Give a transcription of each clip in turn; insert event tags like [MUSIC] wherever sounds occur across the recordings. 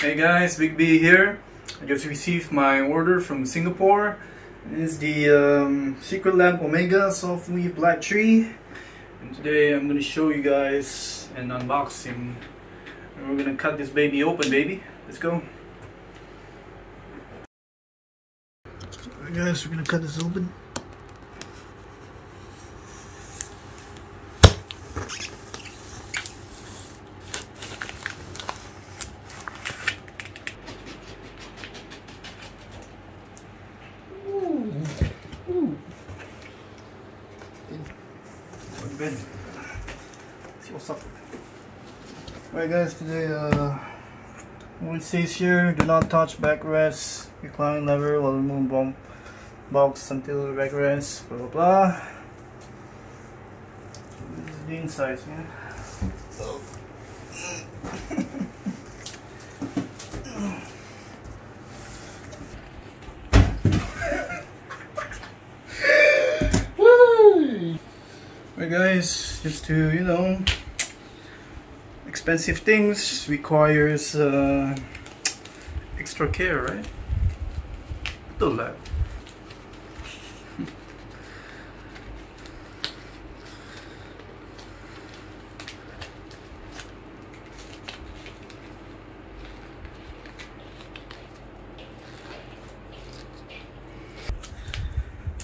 Hey guys, Big B here. I just received my order from Singapore. It's the um, Secretlab Omega SoftWeave Black Tree. And today I'm gonna show you guys an unboxing. And we're gonna cut this baby open, baby. Let's go. Alright guys, we're gonna cut this open. Ben. See what's up. Alright guys, today uh it says here, do not touch backrest, recline lever while remove bomb box until backrest, blah blah blah. This is the inside, yeah. Oh. Alright guys, just to, you know, expensive things requires uh, extra care, right? Do that. [LAUGHS]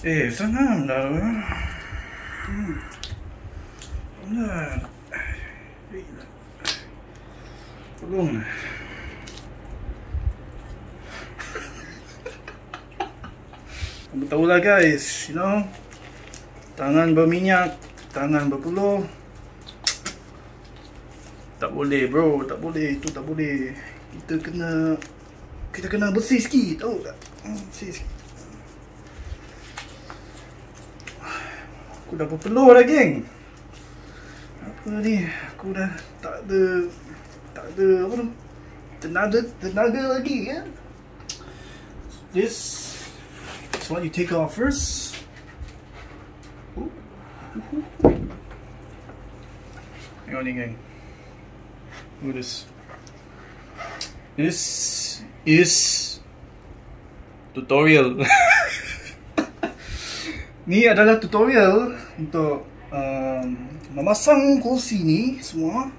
Eh, sana lah. Nah. Tolong. Kamu tahu lah guys, you know. Tangan berminyak, tangan berpeluh. Tak boleh bro, tak boleh, itu tak boleh. Kita kena kita kena bersih sikit, tahu tak? Hmm, bersih sikit. Aku dah berpeluh dah geng Apa ni Aku dah tak ada Tak ada apa tu Tenaga Tenaga lagi ya. This This one you take off first. Tengok ni geng Look at this? This is Tutorial. [LAUGHS] Ni adalah tutorial untuk um, memasang kursi ni semua.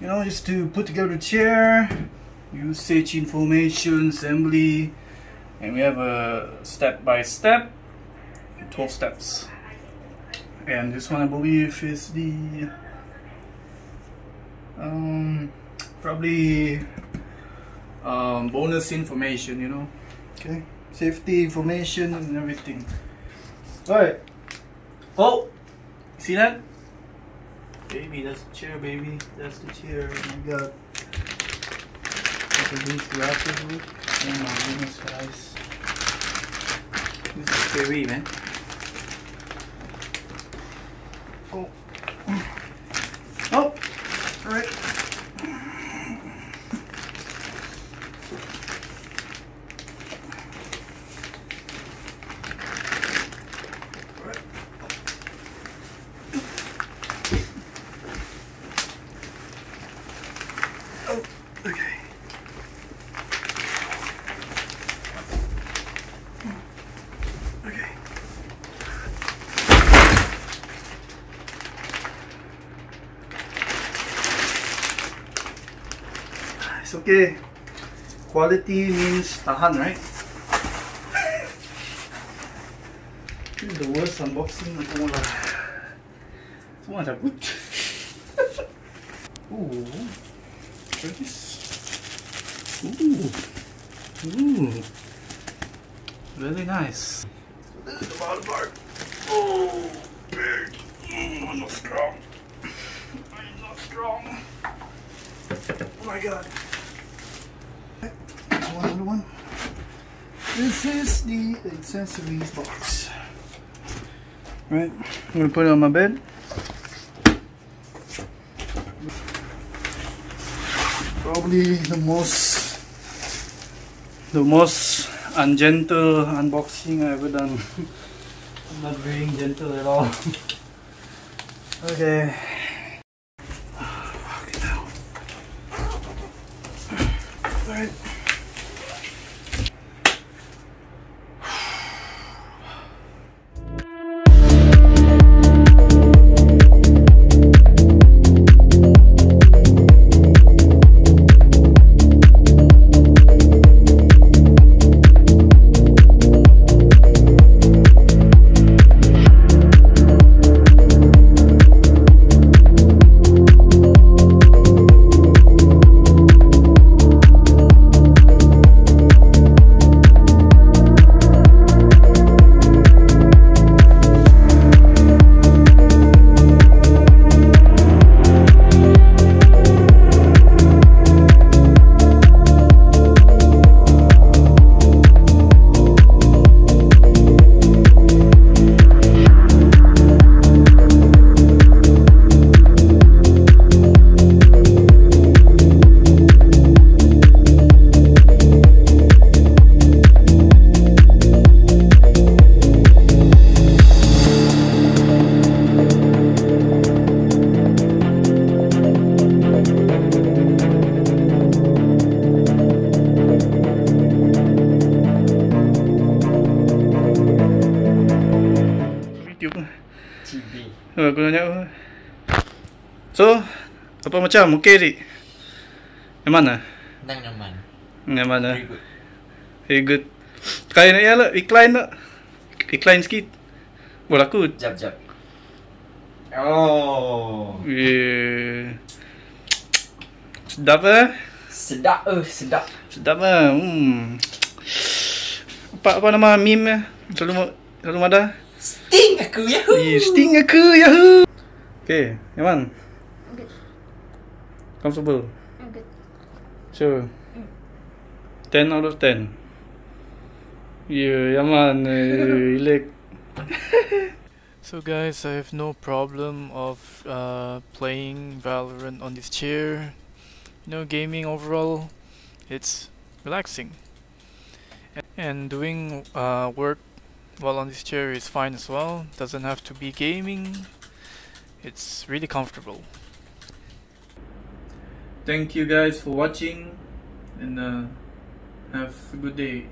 You know, just to put together the chair, usage information, assembly, and we have a step by step, 12 steps. And this one I believe is the um, probably um, bonus information, you know. Okay, safety information and everything. Alright. Oh! See that? Baby, that's the chair, baby. That's the chair. Oh my god. Look at these wrappers. Oh my goodness, guys. This is scary, man. Oh! Okay. Quality means tahan, right? This is the worst unboxing of all. Semua cabut. Ooh. Look at this. Ooh. Ooh. Really nice. This is the bottom part. Oh, big. Mm, I'm not strong. I'm not strong. Oh my god. One other one. This is the accessories box. Right, I'm gonna put it on my bed. Probably the most the most ungentle unboxing I've ever done. [LAUGHS] I'm not being gentle at all. [LAUGHS] okay. [SIGHS] Alright. Oh, aku tanya apa? So, apa macam? Okey, Rik? Yang mana? Nang nyaman. Yang mana? Very good. Very good. Kaya nak ya lah, iklan tak? Iklan sikit. Boleh aku. Jap jap. Oh. Yeah. Sedap eh? Sedap eh, sedap. Sedap lah. Hmm. Apa apa nama meme eh? Selalu selalu ada. Sting aku yahoo. Sting aku yahoo. Okay, Yaman. Good. Comfortable. I'm good. Sure. 10 out of 10. Yeah, Yaman. Uh, [LAUGHS] elect. So guys, I have no problem of uh, playing Valorant on this chair. You know, gaming overall, it's relaxing. And doing uh, work while on this chair is fine as well. Doesn't have to be gaming. It's really comfortable. Thank you guys for watching and uh, have a good day.